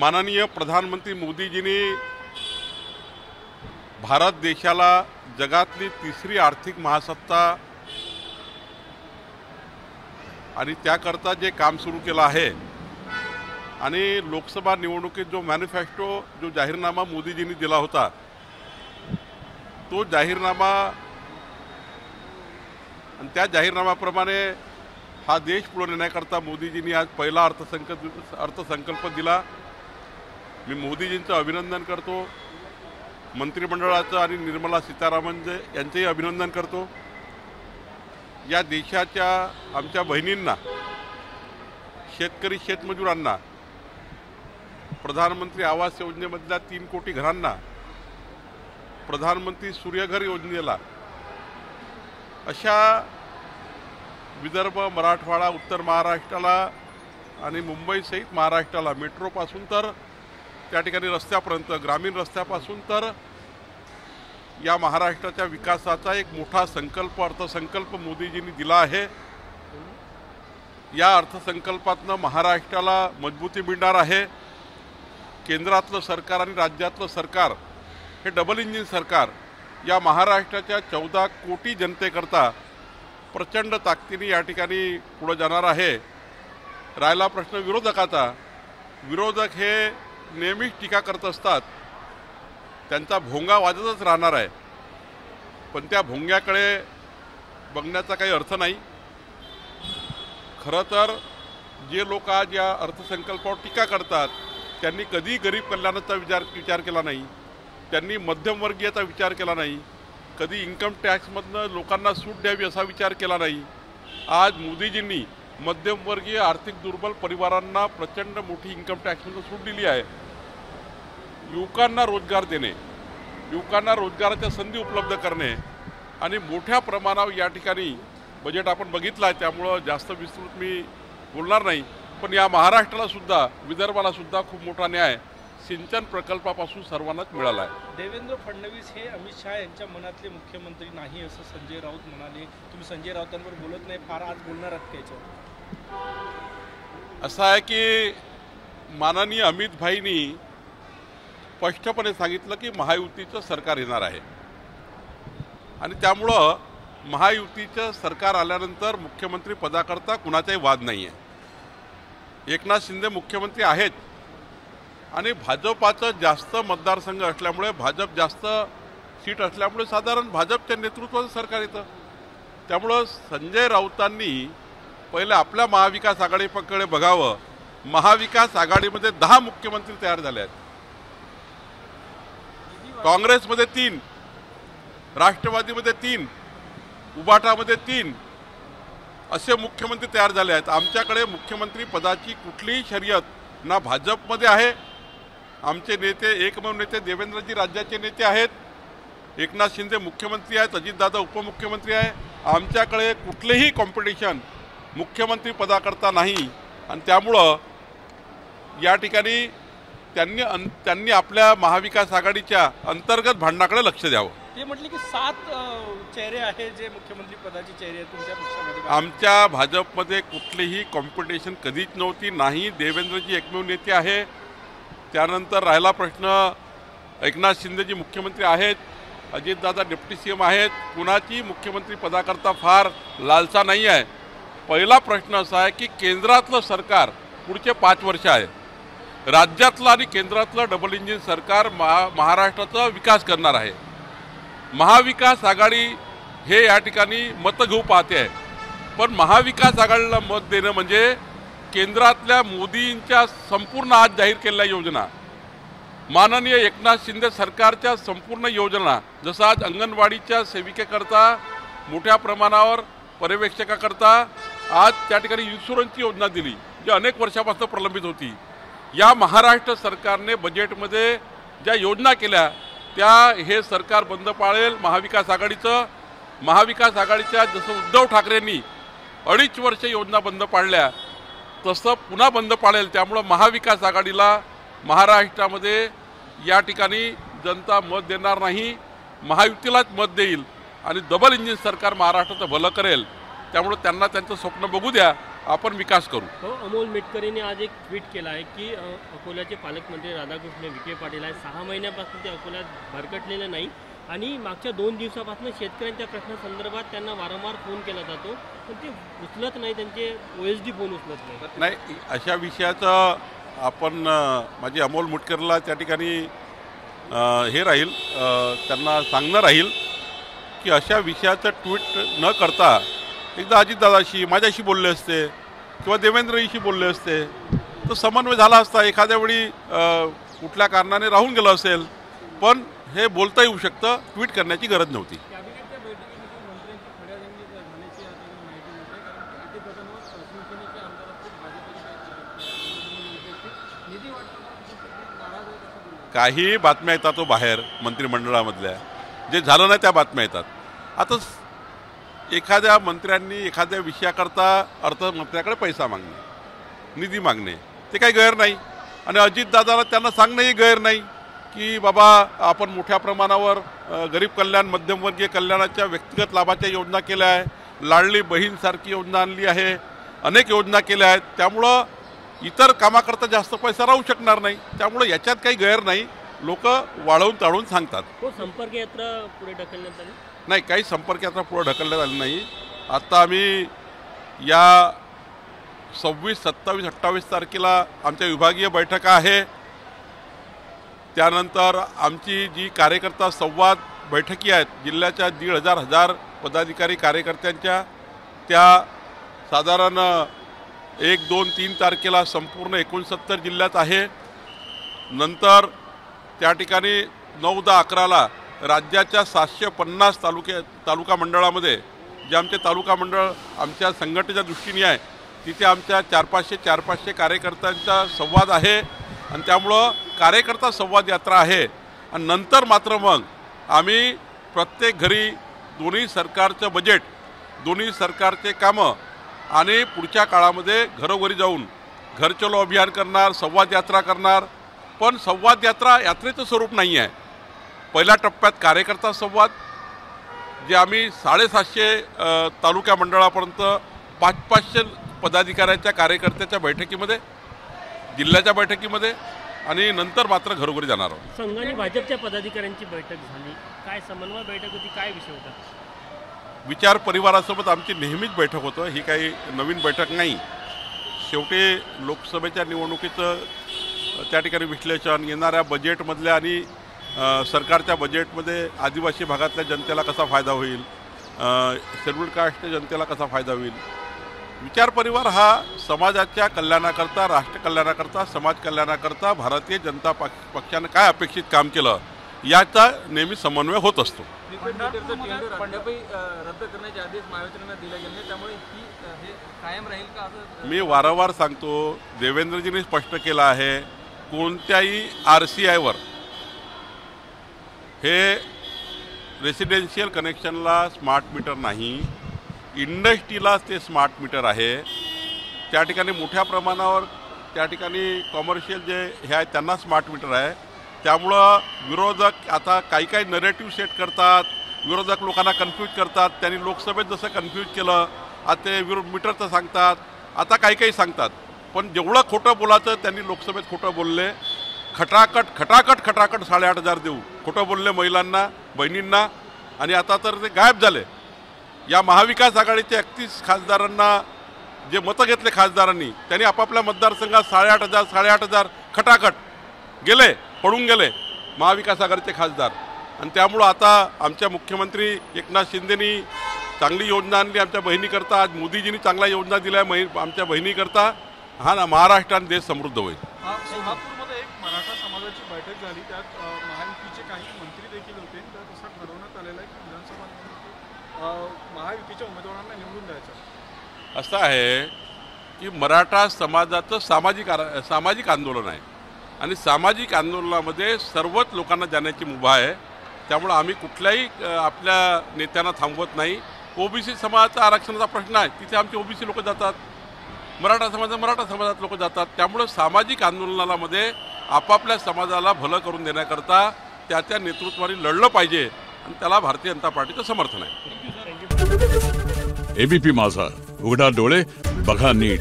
माननीय प्रधानमंत्री मोदीजींनी भारत देशाला जगातली तिसरी आर्थिक महासत्ता आणि त्याकरता जे काम सुरू केलं आहे आणि लोकसभा निवडणुकीत जो मॅनिफेस्टो जो जाहीरनामा मोदीजींनी दिला होता तो जाहीरनामा आणि त्या जाहीरनाम्याप्रमाणे हा देश पुढे नेण्याकरता मोदीजींनी आज पहिला अर्थसंकल्प अर्थसंकल्प दिला. मी मोदीजींचं अभिनंदन करतो मंत्रिमंडळाचं आणि निर्मला सीतारामन जे यांचंही अभिनंदन करतो. या देशाच्या आमच्या बहिणींना शेतकरी शेतमजुरांना प्रधानमंत्री आवास योजनेमधल्या तीन कोटी घरांना प्रधानमंत्री सूर्यघर योजनेला अशा विदर्भ मराठवाडा उत्तर महाराष्ट्राला आणि मुंबईसहित महाराष्ट्राला मेट्रोपासून तर त्या ठिकाणी रस्त्यापर्यंत ग्रामीण रस्त्यापासून तर या महाराष्ट्राच्या विकासाचा एक मोठा संकल्प अर्थसंकल्प मोदीजींनी दिला आहे. या अर्थसंकल्पातनं महाराष्ट्राला मजबूती मिळणार आहे. केंद्रातलं सरकार आणि राज्यातलं सरकार हे डबल इंजिन सरकार या महाराष्ट्राच्या चौदा कोटी जनतेकरता प्रचंड ताकदीने या ठिकाणी पुढं जाणार आहे. राहिला प्रश्न विरोधकाचा. विरोधक हे नेहमीच टीका करत असतात त्यांचा भोंगा वाजतच राहणार आहे. पण त्या भोंग्याकडे बघण्याचा काही अर्थ नाही. खरं तर जे लोक आज या अर्थसंकल्पावर टीका करतात त्यांनी कधी गरीब कल्याणाचा विचार विचार केला नाही. त्यांनी मध्यमवर्गीयाचा विचार केला नाही. कधी इन्कम टॅक्समधनं लोकांना सूट द्यावी असा विचार केला नाही. आज मोदीजींनी मध्यमवर्गीय आर्थिक दुर्बल परिवारांना प्रचंड मोठी इन्कम टॅक्समधून सूट दिली आहे. युवकांना रोजगार देणे युवकांना रोजगाराच्या संधी उपलब्ध करणे आणि मोठ्या प्रमाणावर या ठिकाणी बजेट आपण बघितलं आहे त्यामुळं जास्त विस्तृत मी बोलणार नाही. पण या महाराष्ट्रालासुद्धा विदर्भालासुद्धा खूप मोठा न्याय सिंचन प्रकल्पापासून सर्वांनाच मिळाला आहे. देवेंद्र फडणवीस हे अमित शहा यांच्या मनातले मुख्यमंत्री नाही असं संजय राऊत म्हणाले. तुम्ही संजय राऊतांवर बोलत नाही फार आज बोलणार आहात त्याच्यावर असं आहे की माननीय अमितभाईंनी स्पष्टपणे सांगितलं की महायुतीचं सरकार येणार आहे. आणि त्यामुळं महायुतीचं सरकार आल्यानंतर मुख्यमंत्री पदाकरता कुणाचाही वाद नाही आहे एकनाथ शिंदे मुख्यमंत्री आहेत. आणि भाजपाचं जास्त मतदारसंघ असल्यामुळे भाजप जास्त सीट असल्यामुळे साधारण भाजपच्या नेतृत्वाचं सरकार येतं. त्यामुळं संजय राऊतांनी पहिले आपल्या महाविकास आघाडीकडे बघावं. महाविकास आघाडीमध्ये दहा मुख्यमंत्री तयार झाले आहेत. काँग्रेसमध्ये तीन राष्ट्रवादीमध्ये तीन उबाटामध्ये तीन असे मुख्यमंत्री तयार झाले आहेत. आमच्याकडे मुख्यमंत्री पदाची कुठलीही शर्यत ना भाजपमध्ये आहे. आमचे नेते एकमेव नेते देवेंद्रजी राज्याचे नेते आहेत. एकनाथ शिंदे मुख्यमंत्री आहेत. अजितदादा उपमुख्यमंत्री आहे. आमच्याकडे कुठलेही कॉम्पिटिशन मुख्यमंत्री पदाकरता नाही. आणि त्यामुळं या ठिकाणी त्यांनी अन त्यांनी आपल्या महाविकास आघाडीच्या अंतर्गत भांडणाकडे लक्ष द्यावं. ते म्हटले की सात अं, चेहरे आहेत जे मुख्यमंत्री पदाचे चेहरे आहेत तुमच्या पक्षामध्ये. आमच्या भाजपमध्ये कुठलीही कॉम्पिटिशन कधीच नव्हती. नाही देवेंद्रजी एकमेव नेते आहे. त्यानंतर राहिला प्रश्न एकनाथ शिंदेजी मुख्यमंत्री आहेत. अजितदादा डेप्टी सी एम आहेत. कुणाची मुख्यमंत्री पदाकरता फार लालसा नाही आहे. पहिला प्रश्न असा आहे की केंद्रातलं सरकार पुढचे पाच वर्ष आहे. राज्यातलं आणि केंद्रातलं डबल इंजिन सरकार महा महाराष्ट्राचा विकास करणार आहे. महाविकास आघाडी हे या ठिकाणी मतं घेऊ पाहते आहे. पण महाविकास आघाडीला मत देणं म्हणजे केंद्रातल्या मोदींच्या संपूर्ण आज जाहीर केलेल्या योजना. माननीय एकनाथ शिंदे सरकारच्या संपूर्ण योजना जसं आज अंगणवाडीच्या सेविकेकरता मोठ्या प्रमाणावर पर्यवेक्षकाकरता आज त्या ठिकाणी इन्शुरन्सची योजना दिली जी अनेक वर्षापासून प्रलंबित होती. या महाराष्ट्र सरकारने बजेटमध्ये ज्या योजना केल्या त्या हे सरकार बंद पाळेल. महाविकास आघाडीचं महाविकास आघाडीच्या जसं उद्धव ठाकरेंनी अडीच वर्ष योजना बंद पाडल्या तसं पुन्हा बंद पाळेल. त्यामुळं महाविकास आघाडीला महाराष्ट्रामध्ये या ठिकाणी जनता मत देणार नाही. महायुतीलाच मत देईल आणि डबल इंजिन सरकार महाराष्ट्राचं भलं करेल. त्यामुळं त्यांना त्यांचं स्वप्न बघू द्या आपण विकास करू. हो अमोल मेटकरीने आज एक ट्विट केलं आहे की अकोल्याचे पालकमंत्री राधाकृष्ण विखे पाटील आहे सहा महिन्यापासून ते अकोल्यात भरकटलेले नाही आणि मागच्या दोन दिवसापासून शेतकऱ्यांच्या प्रश्नासंदर्भात त्यांना वारंवार फोन केला जातो पण ते उचलत नाही त्यांचे ओ एस डी फोन उचलत नाही. नाही अशा विषयाचं आपण माझी अमोल मुटकरला त्या ठिकाणी हे राहील त्यांना सांगणं राहील की अशा विषयाचं ट्विट न करता एकदा अजितदादाशी माझ्याशी बोलले असते किंवा देवेंद्रजीशी बोलले असते तर समन्वय झाला असता एखाद्या वेळी कुठल्या कारणाने राहून गेलं असेल पण हे बोलता येऊ शकतं ट्विट करण्याची गरज नव्हती. काही बातम्या येतात तो बाहेर मंत्रिमंडळामधल्या. जे झालं नाही त्या बातम्या येतात. आता एखाद्या मंत्र्यांनी एखाद्या विषयाकरता अर्थमंत्र्याकडे पैसा मागणे निधी मागणे ते काही गैर नाही. आणि अजितदादाला त्यांना सांगणंही गैर नाही की बाबा आपण मोठ्या प्रमाणावर गरीब कल्याण मध्यमवर्गीय कल्याणाच्या व्यक्तिगत लाभाच्या योजना केल्या आहे लाडली बहीणसारखी योजना आणली आहे अनेक योजना केल्या आहेत. त्यामुळं इतर कामाकरता जास्त पैसा राहू शकणार नाही. त्यामुळं याच्यात काही गैर नाही. लोक वाळवून ताळून सांगतात हो, संपर्क यात्रा पुढे ढकलण्यात आली. नाही काही संपर्क यात्रा पुढे ढकलण्यात आली नाही. आत्ता आम्ही या सव्वीस सत्तावीस अठ्ठावीस तारखेला आमच्या विभागीय बैठका आहे. त्यानंतर आमची जी कार्यकर्ता संवाद बैठकी आहेत जिल्ह्याच्या दीड हजार हजार पदाधिकारी कार्यकर्त्यांच्या त्या साधारण एक दोन तीन तारखेला संपूर्ण एकोणसत्तर जिल्ह्यात आहे. नंतर त्या ठिकाणी नऊ दहा अकराला राज्याच्या सातशे पन्नास तालुके तालुका मंडळामध्ये जे आमचे तालुका मंडळ आमच्या संघटनेच्या दृष्टीने आहे तिथे आमच्या चार पाचशे चार पाचशे कार्यकर्त्यांचा संवाद आहे. आणि त्यामुळं कार्यकर्ता संवाद यात्रा आहे. आणि नंतर मात्र मग आम्ही प्रत्येक घरी दोन्ही सरकारचं बजेट दोन्ही सरकारचे कामं आणि पुढच्या काळामध्ये घरोघरी जाऊन घरचलो अभियान करणार संवाद यात्रा करणार. पण संवाद यात्रा यात्रेचं स्वरूप नाही आहे पहिल्या टप्प्यात कार्यकर्ता संवाद जे आम्ही साडेसातशे तालुक्या मंडळापर्यंत पाच पाचशे पदाधिकाऱ्यांच्या कार्यकर्त्याच्या बैठकीमध्ये जिल्ह्याच्या बैठकीमध्ये आणि नंतर मात्र घरोघरी जाणार आहोत. संघ आणि भाजपच्या पदाधिकाऱ्यांची बैठक झाली. काय समन्वय बैठक होती? काय विषय होता? विचार परिवारासोबत आमची नेहमीच बैठक होतं. ही काही नवीन बैठक नाही. शेवटी लोकसभेच्या निवडणुकीचं त्या ठिकाणी विश्लेषण येणाऱ्या बजेटमधल्या आणि सरकारच्या बजेटमध्ये आदिवासी भागातल्या जनतेला कसा फायदा होईल? शेड्यूल कास्टच्या जनतेला कसा फायदा होईल? विचार परिवार हा समाजाच्या कल्याणाकरता राष्ट्र कल्याणाकरता समाज कल्याणाकरता भारतीय जनता पक्ष पक्षानं काय अपेक्षित काम केलं याचा नेहमी समन्वय होत असतो. मी वारंवार सांगतो देवेंद्रजींनी स्पष्ट केलं आहे कोणत्याही आर सी आयवर हे रेसिडेन्शियल कनेक्शनला स्मार्ट मीटर नाही. इंडस्ट्रीलाच ते स्मार्ट मीटर आहे. त्या ठिकाणी मोठ्या प्रमाणावर त्या ठिकाणी कॉमर्शियल जे हे आहे त्यांना स्मार्ट मीटर आहे. त्यामुळं विरोधक आता काही काही नरेटिव्ह सेट करतात. विरोधक लोकांना कन्फ्यूज करतात. त्यांनी लोकसभेत जसं कन्फ्यूज केलं आता ते विरोध मीटरचं सांगतात. आता काही काही सांगतात. पण जेवढं खोटं बोलायचं त्यांनी लोकसभेत खोटं बोलले. खटाखट खटाखट खटाखट साडेआठ हजार देऊ. खोटं बोलले महिलांना बहिणींना आणि आता तर ते गायब झाले. या महाविकास आघाडीच्या एकतीस खासदारांना जे मतं घेतले खासदारांनी त्यांनी आपापल्या मतदारसंघात साडेआठ हजार साडेआठ हजार खटाखट गेले पडून गेले महाविकास आघाडीचे खासदार. आणि त्यामुळं आता आमच्या मुख्यमंत्री एकनाथ शिंदेनी चांगली योजना आणली आमच्या बहिणीकरता आज मोदीजींनी चांगल्या योजना दिल्या महि आमच्या बहिणीकरता हा ना महाराष्ट्र आणि देश समृद्ध होईल. विधानसभेची बैठक झाली. त्यात महायुतीचे काही मंत्री देखील होते. तर तसं ठरवण्यात आलेलं आहे की विधानसभा महायुतीच्या उमेदवारांना निवडून द्यायचं. असं आहे की मराठा समाजाचं सामाजिक आरा- सामाजिक आंदोलन आहे. आणि सामाजिक आंदोलनामध्ये सर्वच लोकांना जाण्याची मुभा आहे. त्यामुळं आम्ही कुठल्याही आपल्या नेत्यांना थांबवत नाही. ओबीसी समाजाचा आरक्षणाचा प्रश्न आहे. तिथे आमचे ओबीसी लोक जातात. मराठा समाजात मराठा समाजात लोक जातात. त्यामुळं सामाजिक आंदोलनामध्ये आपापल्या समाजाला भलं करून देण्याकरता त्या त्या नेतृत्वाने लढलं पाहिजे आणि त्याला भारतीय जनता पार्टीचं समर्थन आहे. एबीपी माझा उघडा डोळे बघा नीट.